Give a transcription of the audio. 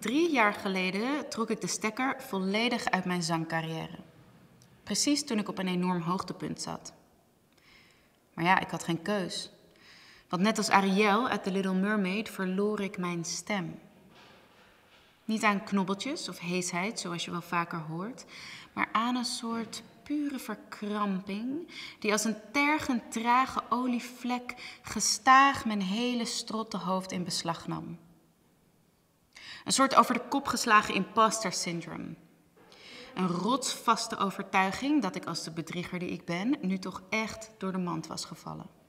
Drie jaar geleden trok ik de stekker volledig uit mijn zangcarrière. Precies toen ik op een enorm hoogtepunt zat. Maar ja, ik had geen keus. Want net als Ariel uit The Little Mermaid verloor ik mijn stem. Niet aan knobbeltjes of heesheid, zoals je wel vaker hoort, maar aan een soort pure verkramping, die als een tergend trage olievlek gestaag mijn hele strotte hoofd in beslag nam. Een soort over de kop geslagen imposter syndrome. Een rotsvaste overtuiging dat ik als de bedrieger die ik ben nu toch echt door de mand was gevallen.